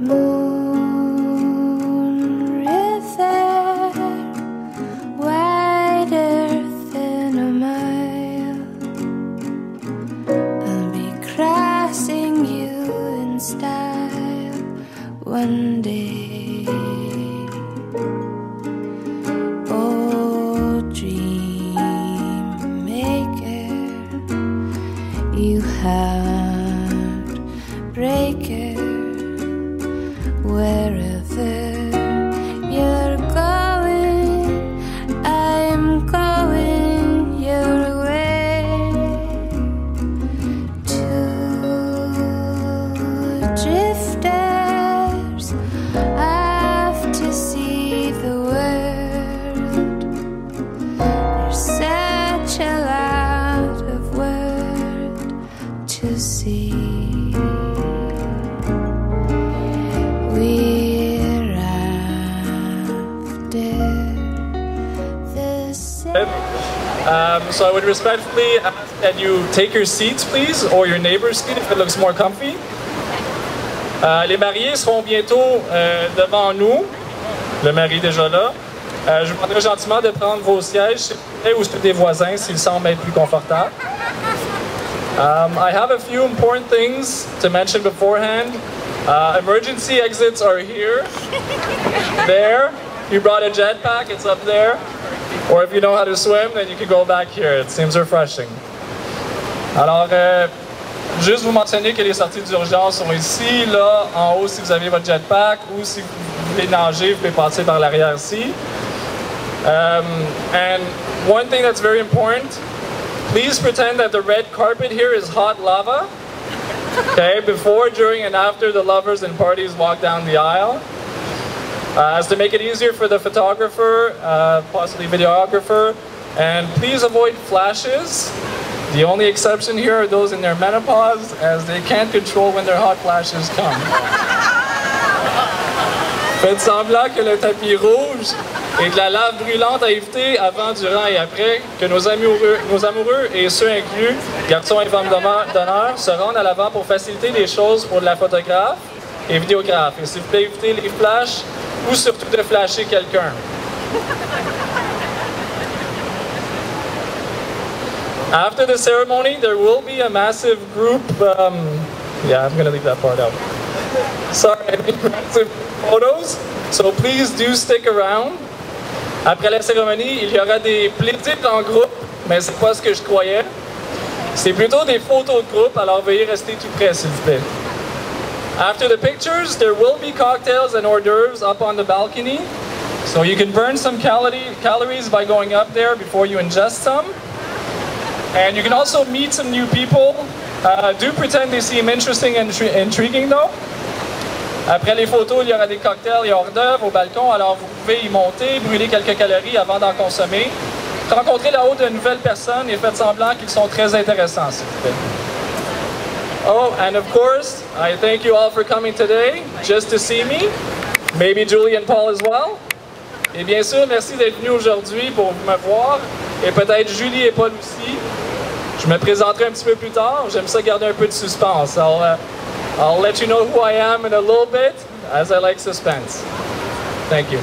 Moon would respectfully ask that you take your seats, please, or your neighbor's seat if it looks more comfy. Euh, les mariés seront bientôt euh, devant nous. Le mari déjà là. Euh, je vous demanderai gentiment de prendre vos sièges ou ceux des voisins s'ils semblent être plus confortables. Um, I have a few important things to mention beforehand. Uh, emergency exits are here. there. You brought a jetpack, it's up there. Or if you know how to swim, then you can go back here. It seems refreshing. Alors, euh, juste vous mentionner que les sorties d'urgence sont ici, là, en haut si vous avez votre jetpack, ou si vous voulez nager, vous pouvez passer par l'arrière ici. Um, and one thing that's very important, please pretend that the red carpet here is hot lava. Okay, before, during, and after the lovers and parties walk down the aisle. Uh, as to make it easier for the photographer, uh, possibly videographer, and please avoid flashes. The only exception here are those in their menopause, as they can't control when their hot flashes come. Faites semblant que le tapis rouge et de la lave brûlante à éviter avant, durant et après, que nos amoureux, nos amoureux et ceux inclus, garçons et femmes d'honneur, d'honneur, se rendent à l'avant pour faciliter les choses pour la photographe et vidéographe. Et s'il vous plaît, évitez les flashs ou surtout de flasher quelqu'un. After the ceremony, there will be a massive group. Um, yeah, I'm gonna leave that part out. Sorry, massive photos. So please do stick around. Après la cérémonie, il y aura des plaisirs en groupe, mais c'est pas ce que je croyais. C'est plutôt des photos de groupe, alors veuillez rester tout près, s'il vous plaît. After the pictures, there will be cocktails and hors d'oeuvres up on the balcony. So you can burn some calorie, calories by going up there before you ingest some. And you can also meet some new people. Uh, do pretend they seem interesting and intri- intriguing though. Après les photos, il y aura des cocktails et hors d'œuvre au balcon, alors vous pouvez y monter, brûler quelques calories avant d'en consommer. Rencontrez là-haut de nouvelles personnes et faites semblant qu'ils sont très intéressants, s'il vous plaît. Oh, and of course, I thank you all for coming today just to see me. Maybe Julie and Paul as well. Et bien sûr, merci d'être venus aujourd'hui pour me voir. Et peut-être Julie et Paul aussi. Je me présenterai un petit peu plus tard. J'aime ça garder un peu de suspense. I'll, uh, I'll let you know who I am in a little bit, as I like suspense. Thank you.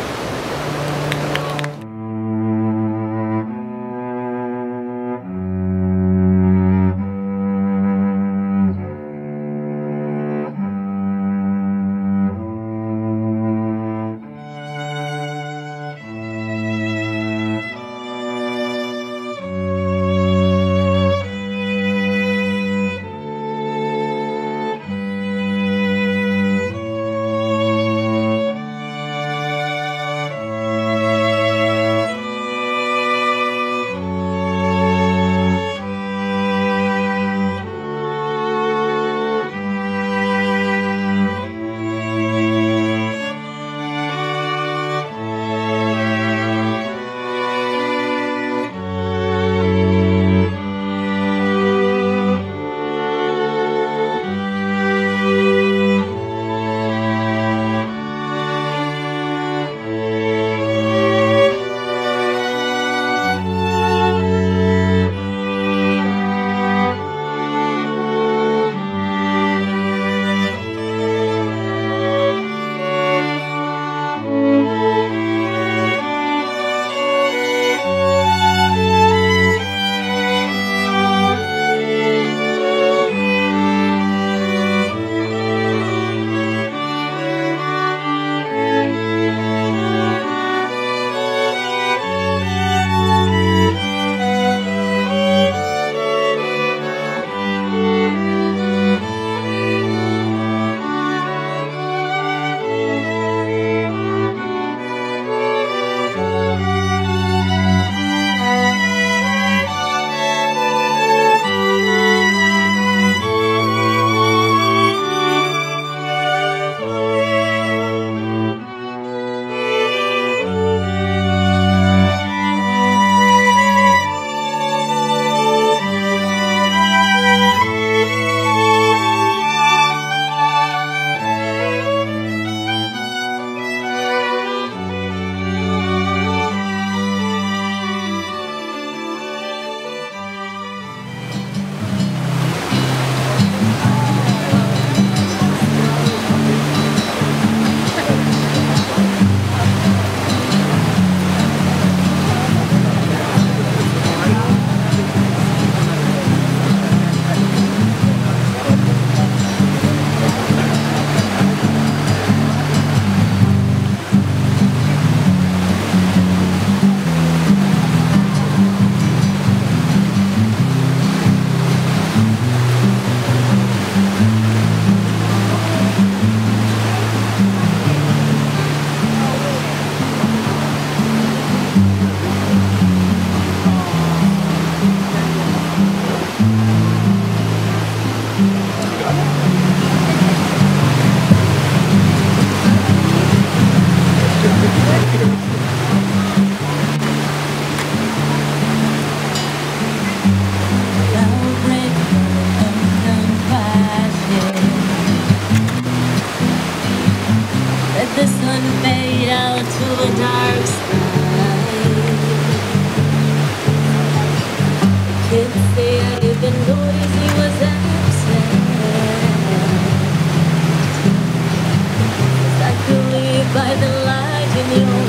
Light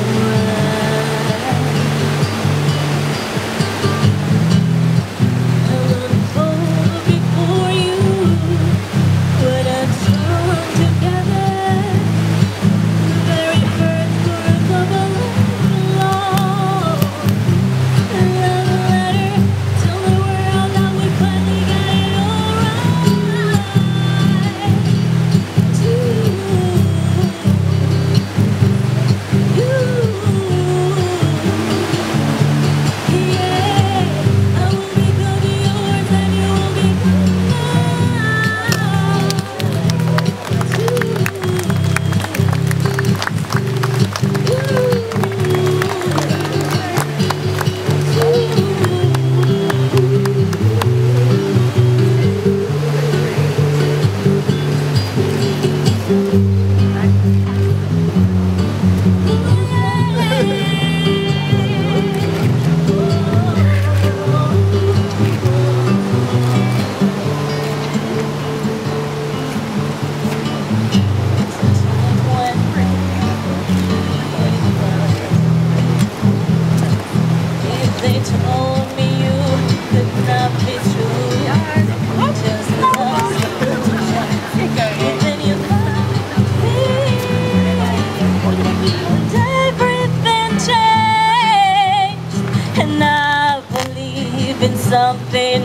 something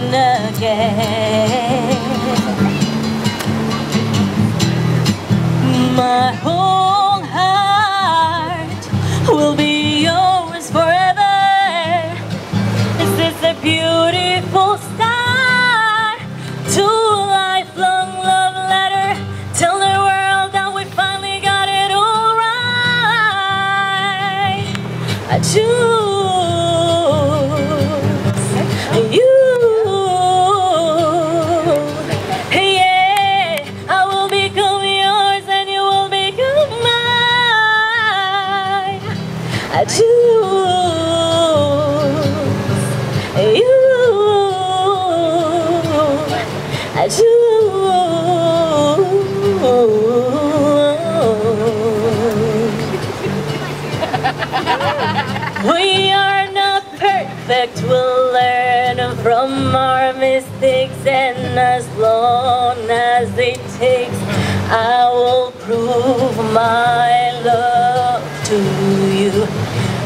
perfect, we'll learn from our mistakes, and as long as it takes, I will prove my love to you.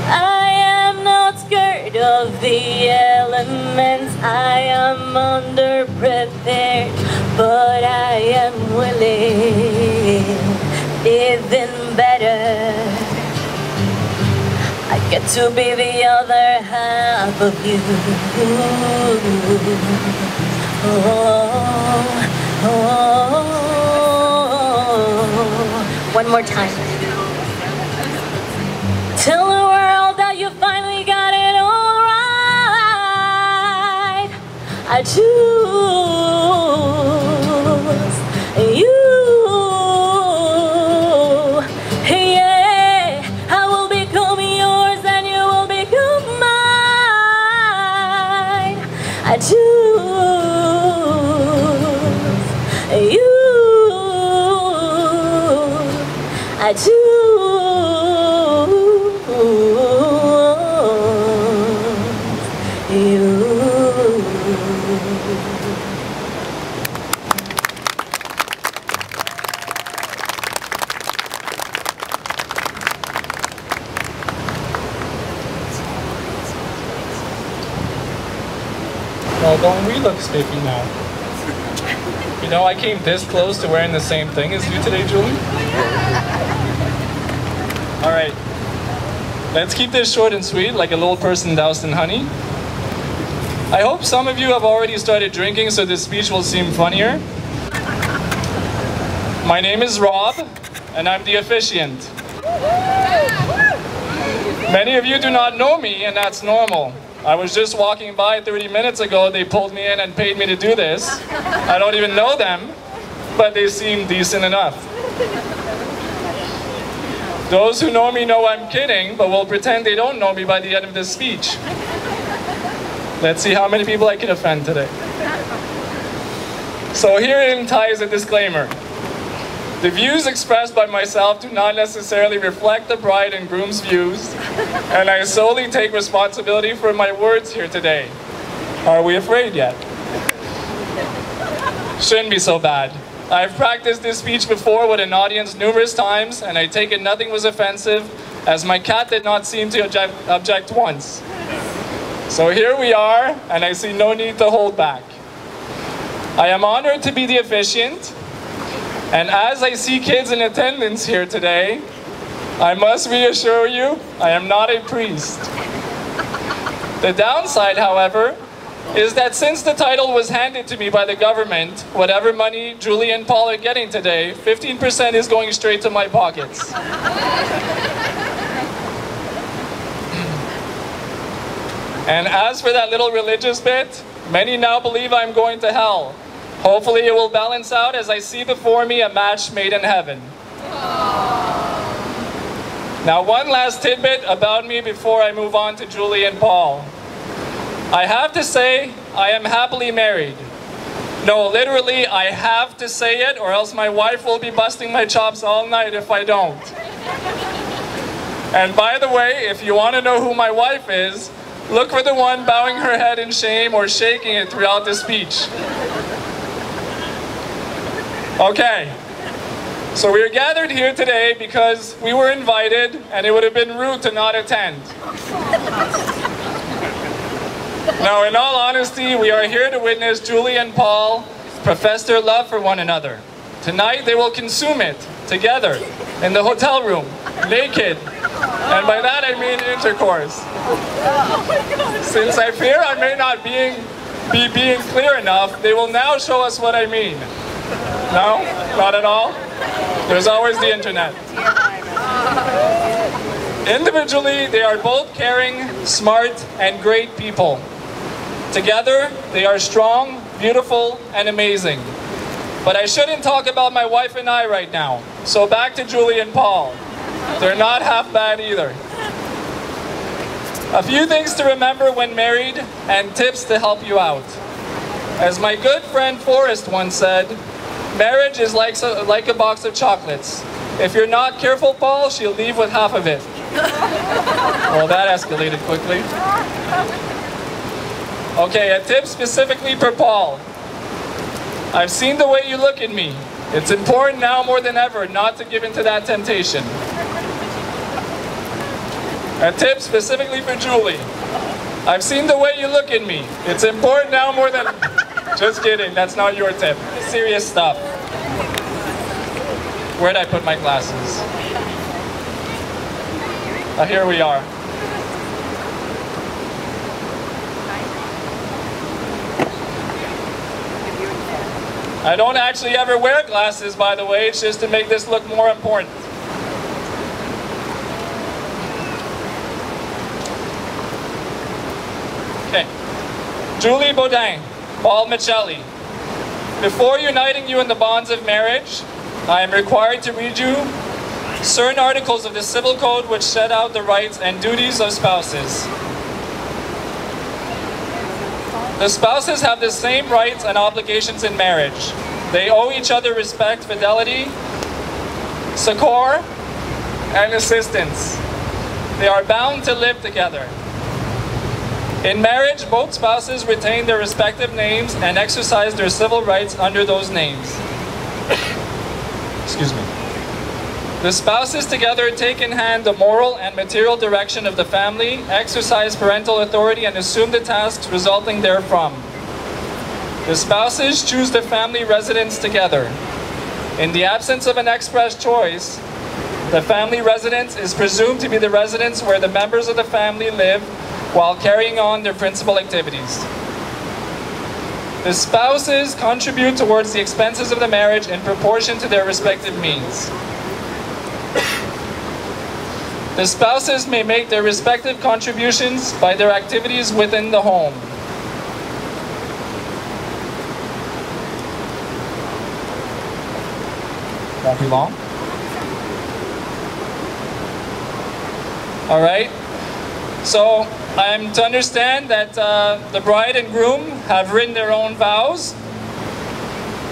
I am not scared of the elements, I am underprepared, but I am willing, even to be the other half of you. Oh, oh. One more time. Tell the world that you finally got it all right. I choose don't we look spiffy now? You know, I came this close to wearing the same thing as you today, Julie. All right. Let's keep this short and sweet, like a little person doused in honey. I hope some of you have already started drinking, so this speech will seem funnier. My name is Rob, and I'm the officiant. Many of you do not know me, and that's normal. I was just walking by 30 minutes ago. They pulled me in and paid me to do this. I don't even know them, but they seem decent enough. Those who know me know I'm kidding, but will pretend they don't know me by the end of this speech. Let's see how many people I can offend today. So herein ties a disclaimer. The views expressed by myself do not necessarily reflect the bride and groom's views, and I solely take responsibility for my words here today. Are we afraid yet? Shouldn't be so bad. I've practiced this speech before with an audience numerous times, and I take it nothing was offensive, as my cat did not seem to object, object once. So here we are, and I see no need to hold back. I am honored to be the officiant, and as I see kids in attendance here today, I must reassure you, I am not a priest. The downside, however, is that since the title was handed to me by the government, whatever money Julie and Paul are getting today, 15% is going straight to my pockets. And as for that little religious bit, many now believe I'm going to hell. Hopefully it will balance out as I see before me a match made in heaven. Now one last tidbit about me before I move on to Julie and Paul. I have to say, I am happily married. No, literally, I have to say it, or else my wife will be busting my chops all night if I don't. And by the way, if you want to know who my wife is, look for the one bowing her head in shame or shaking it throughout the speech. Okay, so we are gathered here today because we were invited and it would have been rude to not attend. Now, in all honesty, we are here to witness Julie and Paul profess their love for one another. Tonight, they will consume it together in the hotel room, naked. And by that, I mean intercourse. Since I fear I may not being, be being clear enough, they will now show us what I mean. No? Not at all? There's always the internet. Individually, they are both caring, smart, and great people. Together, they are strong, beautiful, and amazing. But I shouldn't talk about my wife and I right now. So back to Julie and Paul. They're not half bad either. A few things to remember when married and tips to help you out. As my good friend Forrest once said, marriage is like, so, like a box of chocolates. If you're not careful, Paul, she'll leave with half of it. well, that escalated quickly. Okay, a tip specifically for Paul. I've seen the way you look at me. It's important now more than ever not to give in to that temptation. A tip specifically for Julie. I've seen the way you look at me. It's important now more than... Just kidding, that's not your tip. Serious stuff. Where'd I put my glasses? Uh, here we are. I don't actually ever wear glasses, by the way. It's just to make this look more important. Okay. Julie Baudin, Paul Michelli. Before uniting you in the bonds of marriage, I am required to read you certain articles of the Civil Code which set out the rights and duties of spouses. The spouses have the same rights and obligations in marriage. They owe each other respect, fidelity, succor, and assistance. They are bound to live together. In marriage, both spouses retain their respective names and exercise their civil rights under those names. Excuse me. The spouses together take in hand the moral and material direction of the family, exercise parental authority, and assume the tasks resulting therefrom. The spouses choose the family residence together. In the absence of an express choice, the family residence is presumed to be the residence where the members of the family live while carrying on their principal activities. The spouses contribute towards the expenses of the marriage in proportion to their respective means. The spouses may make their respective contributions by their activities within the home. Won't be long. All right. So I'm to understand that uh, the bride and groom have written their own vows.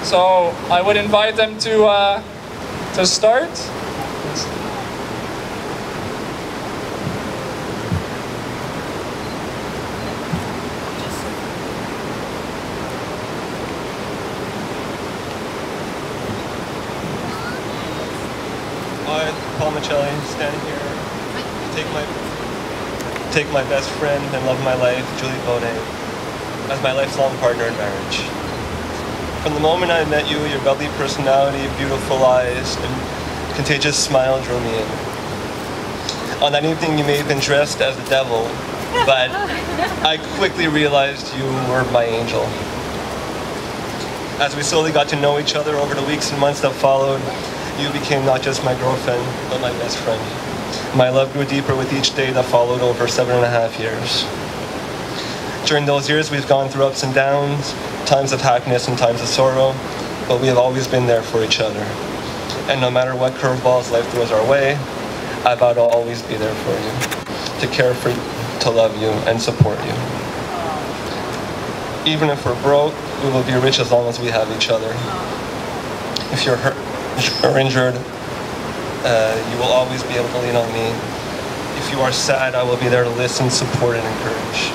So I would invite them to uh, to start. I, Paul Michelli, stand here, take my take my best friend and love of my life, Julie Baudet, as my lifelong partner in marriage. From the moment I met you, your bubbly personality, beautiful eyes, and contagious smile drew me in. On that evening, you may have been dressed as the devil, but I quickly realized you were my angel. As we slowly got to know each other over the weeks and months that followed, you became not just my girlfriend, but my best friend. My love grew deeper with each day that followed over seven and a half years. During those years, we've gone through ups and downs, times of happiness and times of sorrow, but we have always been there for each other. And no matter what curveballs life throws our way, I vow to always be there for you, to care for you, to love you, and support you. Even if we're broke, we will be rich as long as we have each other. If you're hurt or injured, uh, you will always be able to lean on me. If you are sad, I will be there to listen, support, and encourage.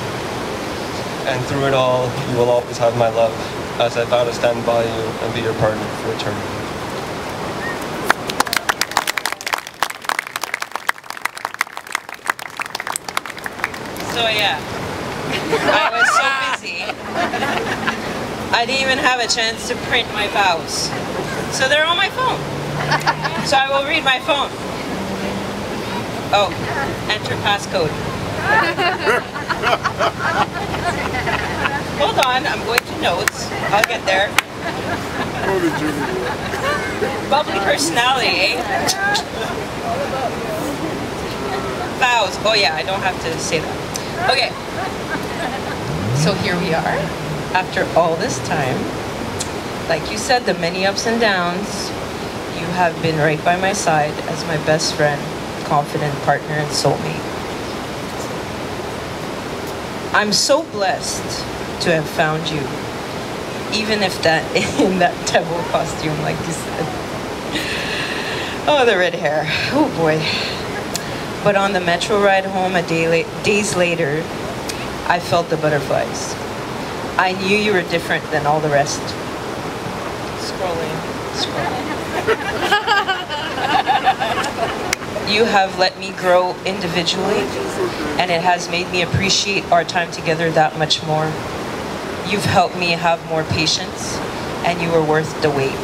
And through it all, you will always have my love, as I vow to stand by you and be your partner for eternity. So yeah, I was so busy. I didn't even have a chance to print my vows. So they're on my phone. So I will read my phone. Oh, enter passcode. Hold on, I'm going to notes. I'll get there. Bubbly personality, eh? Vows. Oh yeah, I don't have to say that. Okay. So here we are, after all this time. Like you said, the many ups and downs, have been right by my side as my best friend, confident partner, and soulmate. I'm so blessed to have found you, even if that in that devil costume, like you said. Oh, the red hair. Oh boy. But on the metro ride home a day la- days later, I felt the butterflies. I knew you were different than all the rest. Scrolling, scrolling. You have let me grow individually, and it has made me appreciate our time together that much more. You've helped me have more patience, and you are worth the wait.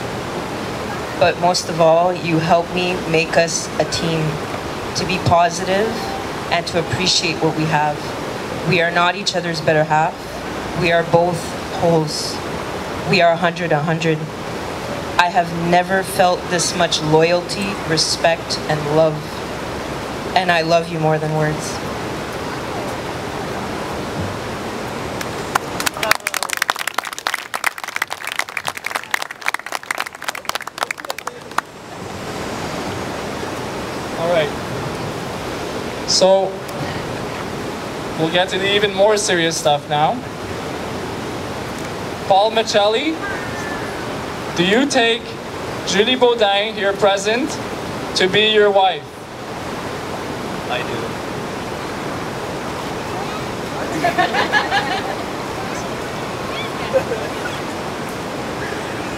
But most of all, you help me make us a team to be positive and to appreciate what we have. We are not each other's better half. We are both wholes. We are 100 100. I have never felt this much loyalty, respect, and love. And I love you more than words. All right. So we'll get to the even more serious stuff now. Paul Michelli, do you take Julie Baudin here present to be your wife? I do.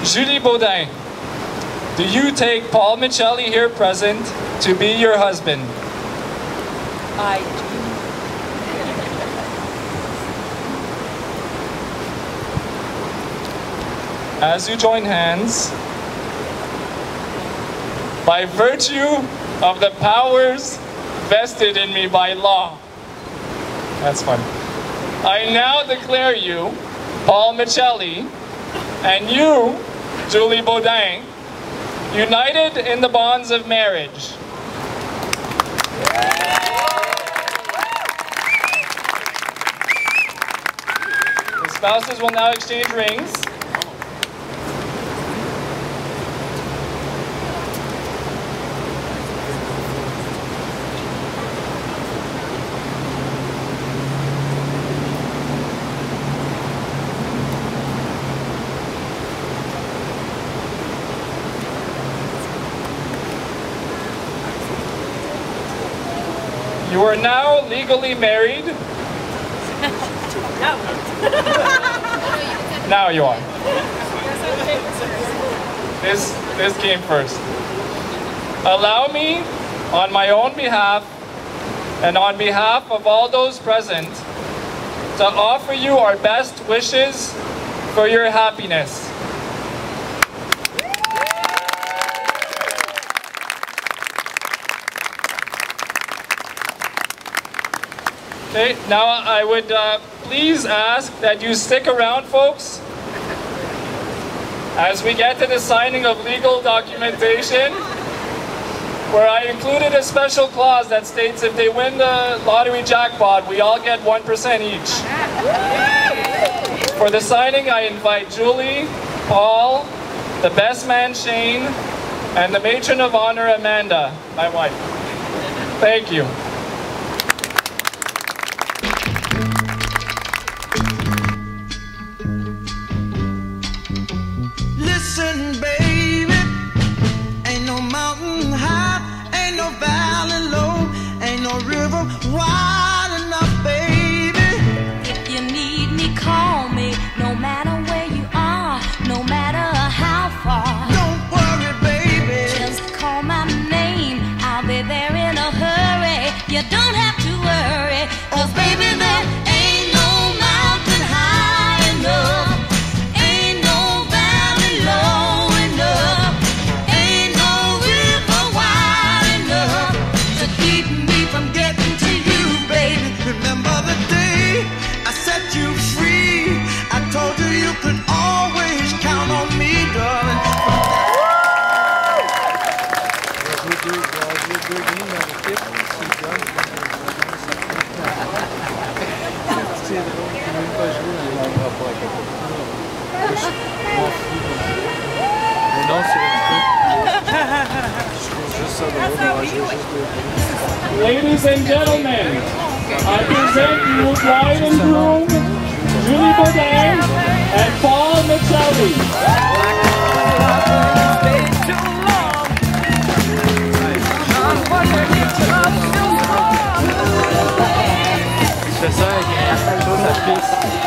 Julie Baudin, do you take Paul Michelli here present to be your husband? I do. As you join hands, by virtue of the powers vested in me by law. That's fun. I now declare you, Paul Michelli, and you, Julie Baudin, united in the bonds of marriage. The spouses will now exchange rings. You are now legally married. now you are. This this came first. Allow me, on my own behalf, and on behalf of all those present, to offer you our best wishes for your happiness. Okay, now I would uh, please ask that you stick around, folks, as we get to the signing of legal documentation, where I included a special clause that states if they win the lottery jackpot, we all get 1% each. For the signing, I invite Julie, Paul, the best man Shane, and the matron of honor Amanda, my wife. Thank you. Listen, baby, ain't no mountain high, ain't no valley low, ain't no river wide Je